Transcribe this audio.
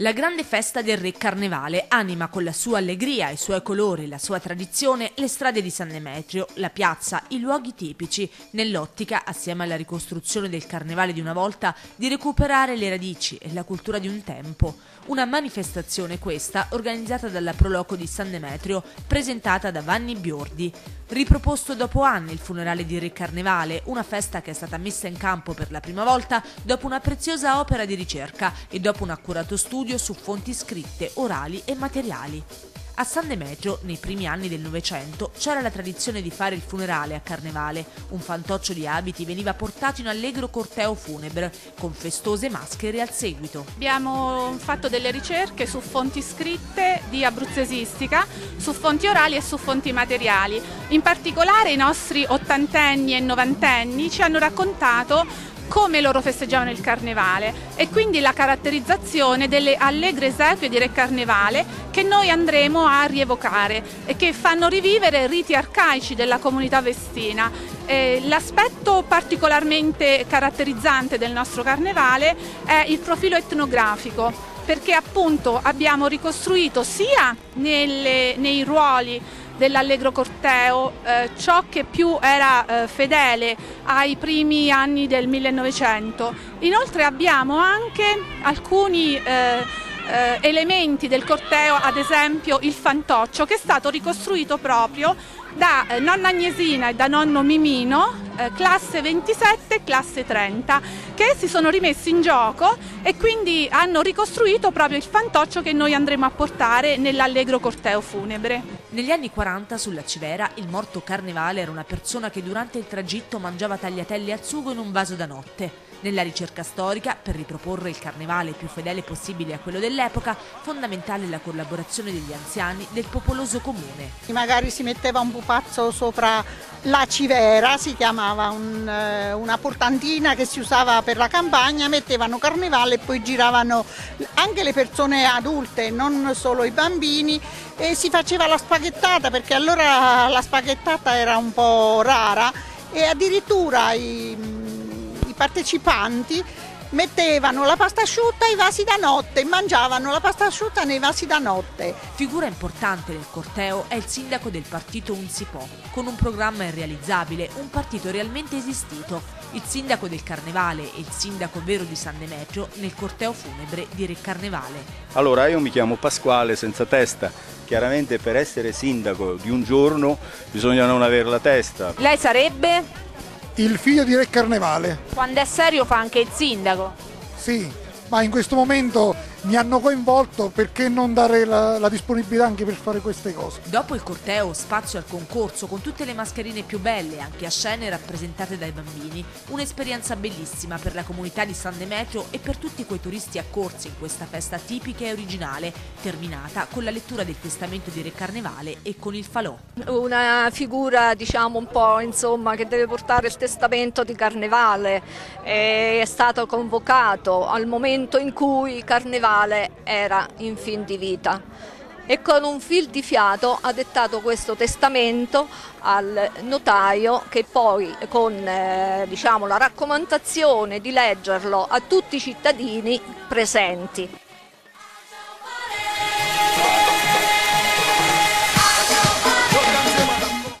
La grande festa del Re Carnevale anima con la sua allegria, i suoi colori, la sua tradizione le strade di San Demetrio, la piazza, i luoghi tipici, nell'ottica, assieme alla ricostruzione del Carnevale di una volta, di recuperare le radici e la cultura di un tempo. Una manifestazione questa organizzata dalla Proloco di San Demetrio, presentata da Vanni Biordi. Riproposto dopo anni il funerale di Re Carnevale, una festa che è stata messa in campo per la prima volta dopo una preziosa opera di ricerca e dopo un accurato studio su fonti scritte, orali e materiali. A San Demetrio, nei primi anni del Novecento, c'era la tradizione di fare il funerale a Carnevale. Un fantoccio di abiti veniva portato in allegro corteo funebre, con festose maschere al seguito. Abbiamo fatto delle ricerche su fonti scritte di abruzzesistica, su fonti orali e su fonti materiali. In particolare i nostri ottantenni e novantenni ci hanno raccontato come loro festeggiavano il carnevale e quindi la caratterizzazione delle allegre esequie di Re Carnevale che noi andremo a rievocare e che fanno rivivere riti arcaici della comunità vestina. L'aspetto particolarmente caratterizzante del nostro carnevale è il profilo etnografico perché appunto abbiamo ricostruito sia nelle, nei ruoli dell'Allegro Corteo, eh, ciò che più era eh, fedele ai primi anni del 1900. Inoltre abbiamo anche alcuni eh, eh, elementi del corteo, ad esempio il fantoccio, che è stato ricostruito proprio da eh, nonna Agnesina e da nonno Mimino, eh, classe 27 e classe 30, che si sono rimessi in gioco e quindi hanno ricostruito proprio il fantoccio che noi andremo a portare nell'allegro corteo funebre. Negli anni 40 sulla Civera il morto carnevale era una persona che durante il tragitto mangiava tagliatelle al sugo in un vaso da notte. Nella ricerca storica, per riproporre il carnevale più fedele possibile a quello dell'epoca, fondamentale la collaborazione degli anziani del popoloso comune. Magari si metteva un pupazzo sopra la civera, si chiamava un, eh, una portantina che si usava per la campagna, mettevano carnevale e poi giravano anche le persone adulte, non solo i bambini, e si faceva la spaghettata perché allora la spaghettata era un po' rara e addirittura i partecipanti mettevano la pasta asciutta ai vasi da notte, mangiavano la pasta asciutta nei vasi da notte. Figura importante del corteo è il sindaco del partito Unsipò, con un programma irrealizzabile, un partito realmente esistito, il sindaco del Carnevale e il sindaco vero di San Demetrio nel corteo funebre di Re Carnevale. Allora io mi chiamo Pasquale senza testa, chiaramente per essere sindaco di un giorno bisogna non avere la testa. Lei sarebbe? Il figlio di Re Carnevale. Quando è serio fa anche il sindaco. Sì, ma in questo momento mi hanno coinvolto, perché non dare la, la, disponibilità anche per fare queste cose? Dopo il corteo, spazio al concorso con tutte le mascherine più belle, anche a scene rappresentate dai bambini. Un'esperienza bellissima per la comunità di San Demetrio e per tutti quei turisti accorsi in questa festa tipica e originale, terminata con la lettura del testamento di Re Carnevale e con il falò. Una figura, diciamo, un po' insomma, che deve portare il testamento di Carnevale. È stato convocato al momento in cui Carnevale Natale era in fin di vita e con un fil di fiato ha dettato questo testamento al notaio che poi con eh, diciamo, la raccomandazione di leggerlo a tutti i cittadini presenti.